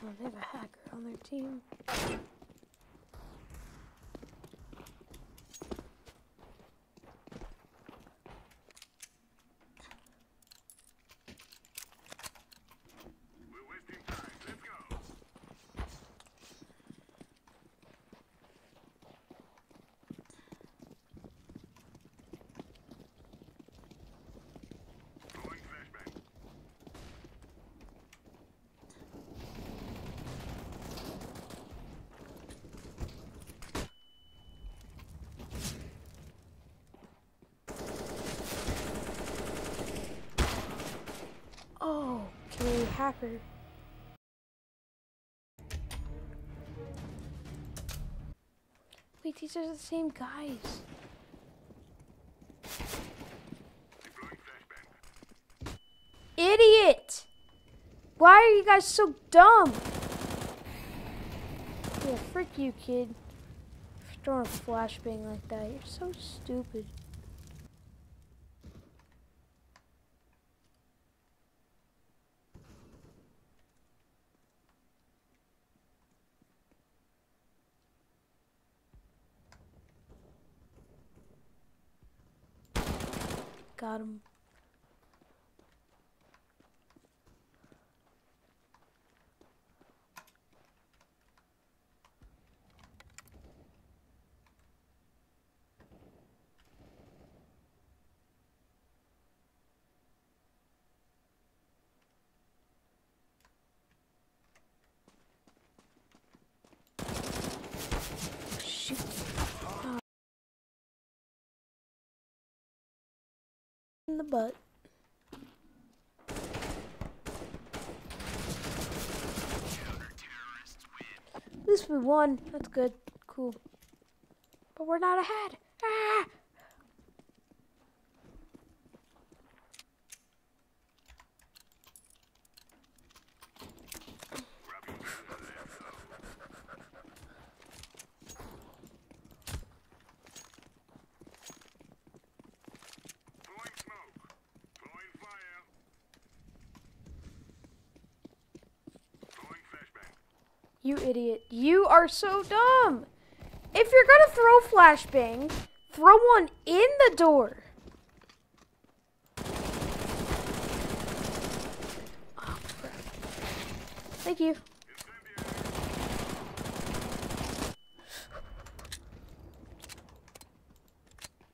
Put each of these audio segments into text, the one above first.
Oh, they have a hacker on their team. Okay, hacker. Wait, these are the same guys. Idiot! Why are you guys so dumb? Yeah, frick you, kid. Throwing a flashbang like that. You're so stupid. Got him. Shoot. Oh. The butt. At least we won. That's good. Cool. But we're not ahead. Ah! You idiot. You are so dumb. If you're gonna throw flashbang, throw one in the door. Oh, crap. Thank you.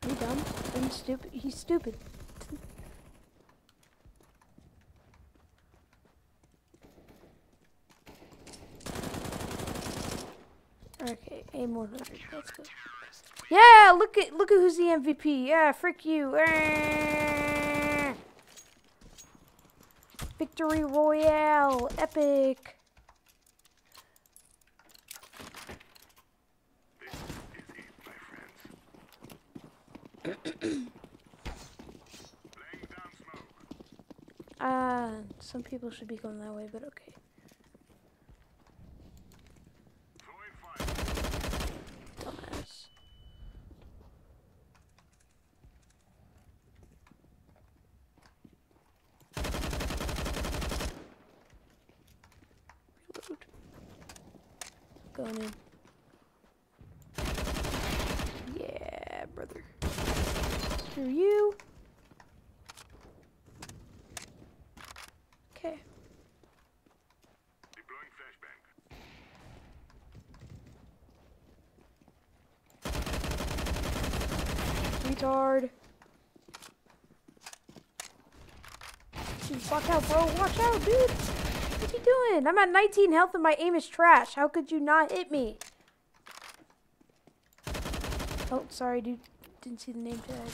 You dumb? I'm stupid. He's stupid. Okay, aim 100. Let's go. Yeah, look at look at who's the MVP. Yeah, frick you. Ah. Victory Royale, epic. Smoke. Uh, some people should be going that way, but okay. Going in. Yeah, brother. Screw you. Okay. Retard. Dude, watch out, bro. Watch out, dude. What are you doing? I'm at 19 health and my aim is trash. How could you not hit me? Oh, sorry, dude. Didn't see the name tag.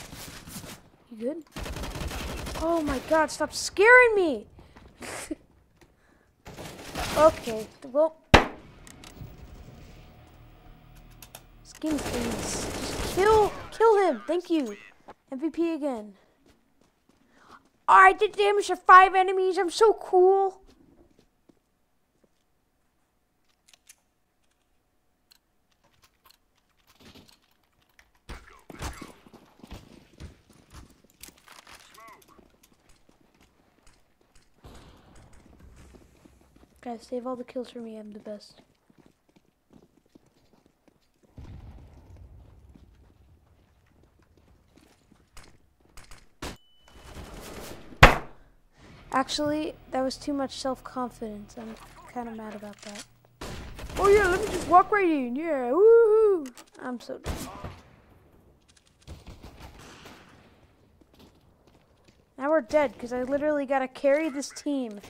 You good? Oh my god, stop scaring me! okay, well. Skin things. Just kill, kill him. Thank you. MVP again. I did damage to five enemies. I'm so cool. Let's go. Let's go. Smoke. Save all the kills for me. I'm the best. Actually, that was too much self-confidence. I'm kind of mad about that. Oh yeah, let me just walk right in. Yeah, woohoo! I'm so dumb. Now we're dead because I literally gotta carry this team.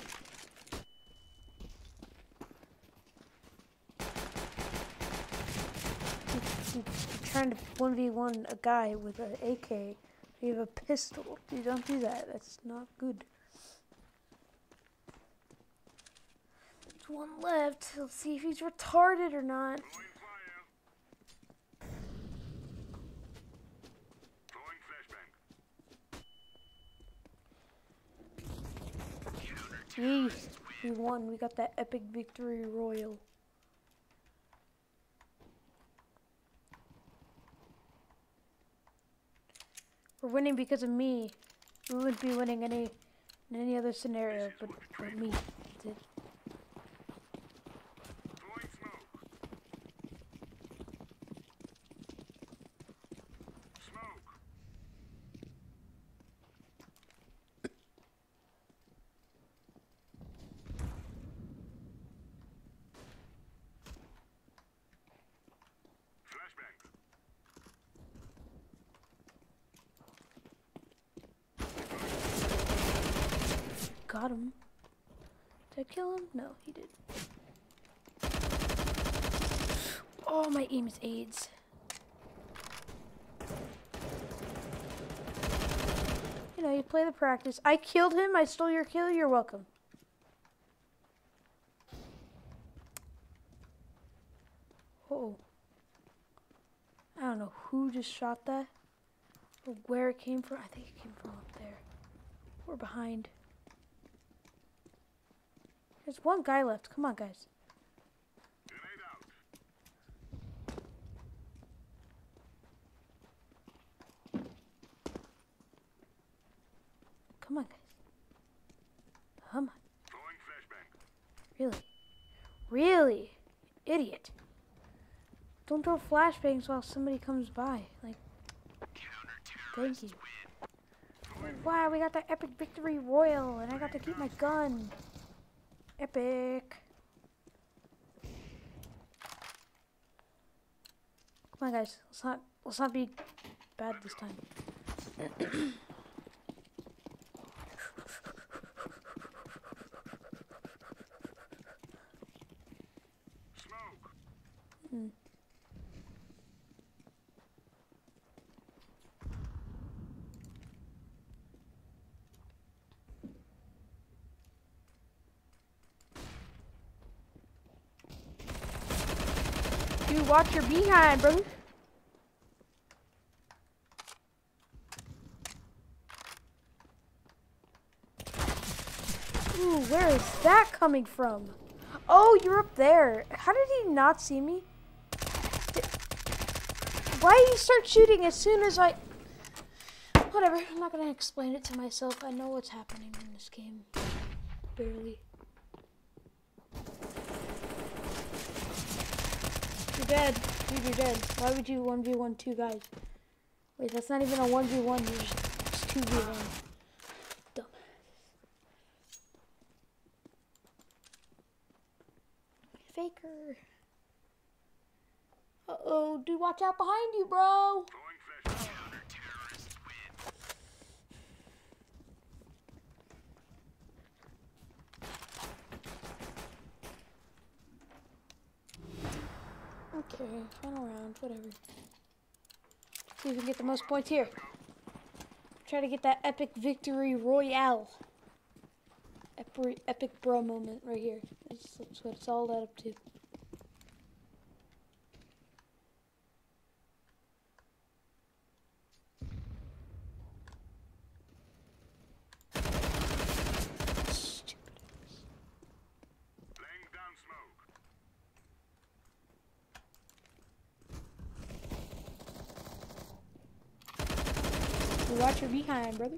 You- You're trying to 1v1 a guy with an AK. You have a pistol. Dude, don't do that. That's not good. There's one left. Let's see if he's retarded or not. Yeesh. We won. We got that epic victory royale. We're winning because of me. We wouldn't be winning any in any other scenario, but, but me Got him. Did I kill him? No, he did. Oh, my aim is AIDS. You know, you play the practice. I killed him. I stole your kill. You're welcome. Oh. I don't know who just shot that or where it came from. I think it came from up there. We're behind. There's one guy left. Come on, guys. Come on, guys. Come on. Really? Really? Idiot. Don't throw flashbangs while somebody comes by. Like, thank you. Wow, we got the epic victory royale, and I got to keep my gun. Epic. Come on, guys. Let's not let's not be bad this time. Smoke. Dude, watch your behind, bro. Ooh, where is that coming from? Oh, you're up there. How did he not see me? Di- Why did he start shooting as soon as I... Whatever, I'm not gonna explain it to myself. I know what's happening in this game. Barely. Dead. Dude, you're dead. Why would you 1v1 two guys? Wait, that's not even a 1v1. You're just, just 2v1. Dumb. Faker. Uh-oh. Dude, watch out behind you, bro. Okay, final round, whatever. See if we can get the most points here. Try to get that epic victory royale. Epic, epic bro moment right here. That's, that's what it's all led up to. Stupid. Laying down smoke. You watch your behind, brother.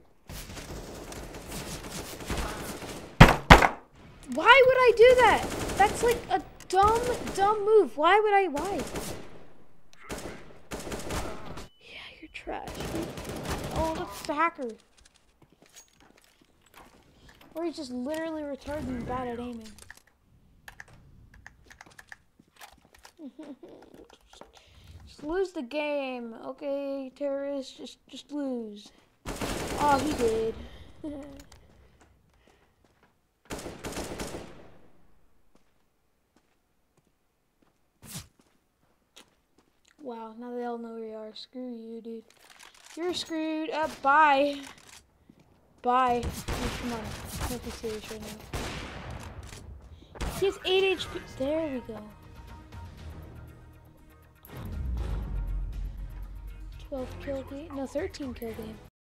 Why would I do that? That's like a dumb, dumb move. Why would I? Why? Yeah, you're trash. Oh, the hacker. Or he's just literally retarded and bad at aiming. lose the game, okay, terrorists. Just, just lose. Oh, he did. wow, now they all know where you are. Screw you, dude. You're screwed. Uh, bye. Bye. Oh, come on. Can't be serious right now. He has 8 HP. There we go. 12 kill game. No, 13 kill game.